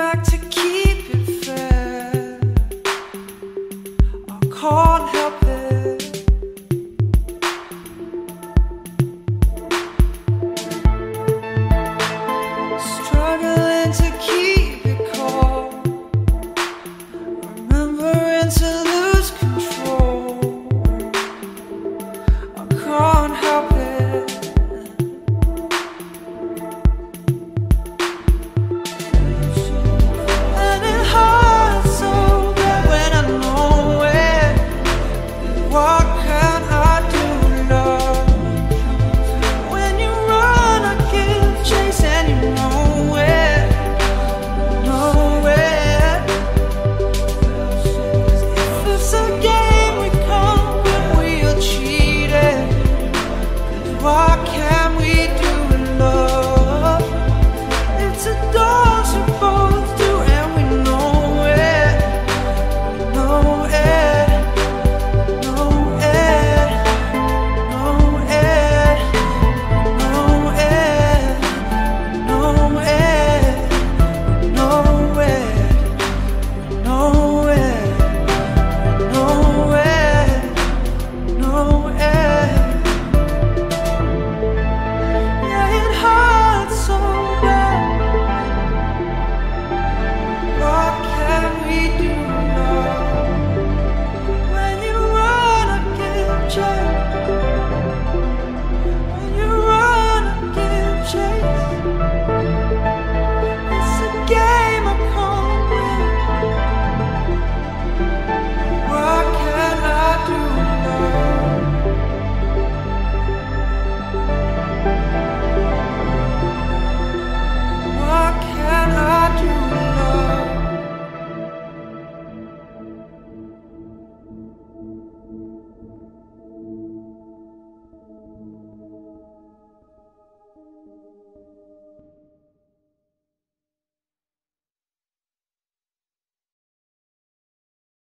back to keep it fair. I can't help